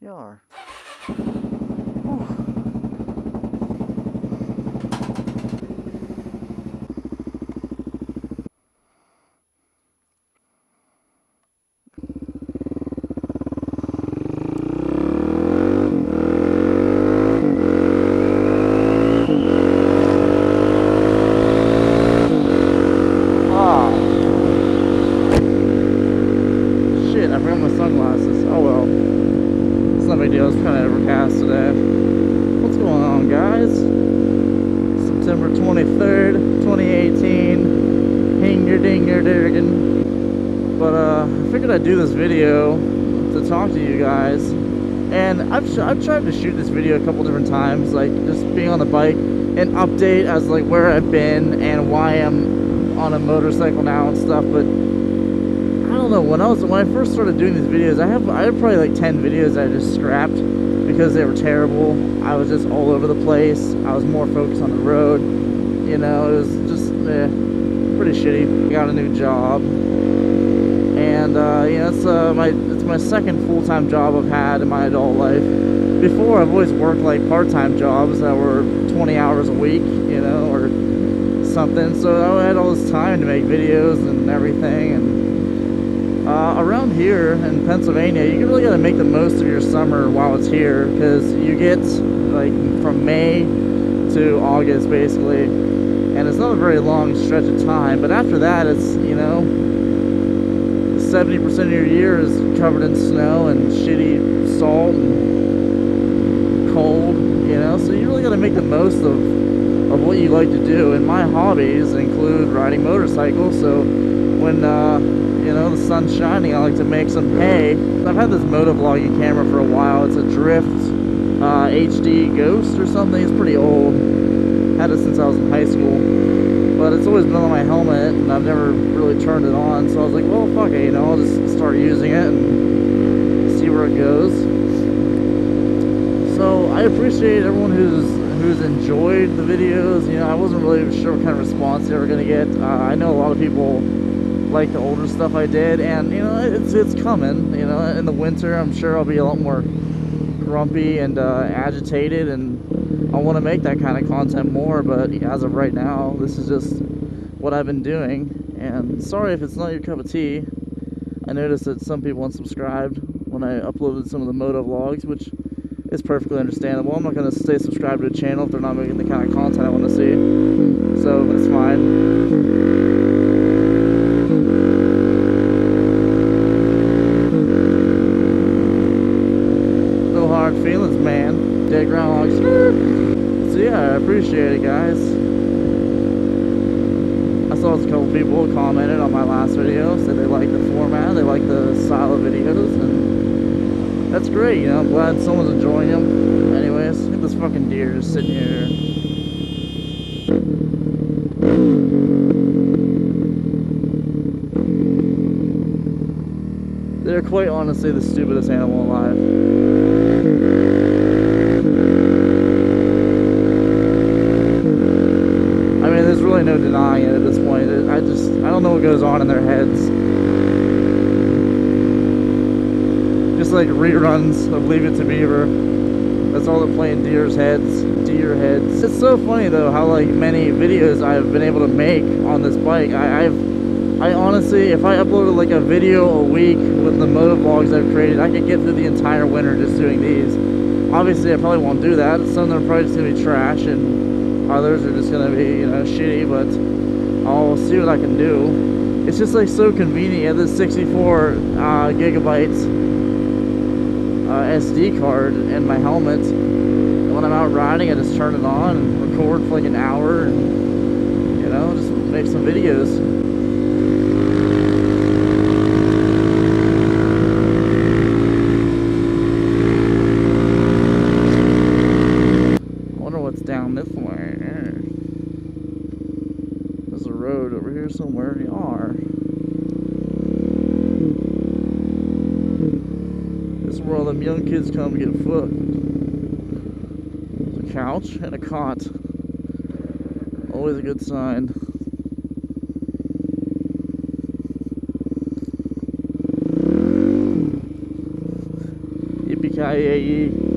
You are. Ah. Shit, I forgot my sunglasses. Oh well. It's no big deal. It's kind of overcast today. What's going on, guys? September 23rd, 2018. Hinger dinger durgan. But uh, I do this video to talk to you guys. And I've, I've tried to shoot this video a couple different times, like just being on the bike and update as like where I've been and why I'm on a motorcycle now and stuff. But I don't know. When I was when I first started doing these videos, I have I had probably like ten videos I just scrapped because they were terrible. I was just all over the place. I was more focused on the road. You know, it was just eh, pretty shitty. Got a new job, and uh, know, it's uh, my it's my second full time job I've had in my adult life. Before, I've always worked like part time jobs that were 20 hours a week. You know, or something. So I had all this time to make videos and everything. And uh, around here in Pennsylvania, you really got to make the most of your summer while it's here because you get like from May to August basically, and it's not a very long stretch of time. But after that, it's you know. 70% of your year is covered in snow and shitty salt and cold, you know, so you really got to make the most of of what you like to do. And my hobbies include riding motorcycles. So when uh, you know the sun's shining, I like to make some hay. I've had this motovlogging camera for a while. It's a Drift uh, HD Ghost or something. It's pretty old. Had it since I was in high school, but it's always been on my helmet, and I've never really turned it on. So I was like, well, fuck it, you know, I'll just start using it and see where it goes. So I appreciate everyone who's who's enjoyed the videos. You know, I wasn't really sure what kind of response they were gonna get. Uh, I know a lot of people like the older stuff I did, and you know, it's it's coming. You know, in the winter, I'm sure I'll be a lot more grumpy and uh, agitated, and I want to make that kind of content more. But as of right now, this is just what I've been doing. And sorry if it's not your cup of tea. I noticed that some people unsubscribed when I uploaded some of the moto vlogs, which is perfectly understandable. I'm not going to stay subscribed to a channel if they're not making the kind of content I want to see. So that's fine. Dead groundhog. So yeah, I appreciate it, guys. I saw a couple people commented on my last video, said they like the format, they like the style of videos, and that's great, you know, I'm glad someone's enjoying them. Anyways, look at this fucking deer just sitting here. They're quite honestly the stupidest animal alive. I mean, there's really no denying it at this point. It- I just, I don't know what goes on in their heads. Just like reruns of Leave It to Beaver. That's all that play in deer's heads, deer heads. It's so funny though how like many videos I've been able to make on this bike. I, I've, I honestly, if I uploaded like a video a week with the moto vlogs I've created, I could get through the entire winter just doing these. Obviously, I probably won't do that. Some of them are probably just gonna be trash, and others are just gonna be, you know, shitty. But I'll see what I can do. It's just like so convenient. This 64 uh, gigabytes uh, SD card in my helmet. And when I'm out riding, I just turn it on and record for like an hour, and you know, just make some videos. I wonder what's down this way. There's a somewhere. You are. This is where all them young kids come to get foot. A couch and a cot. Always a good sign. Yippee KIAE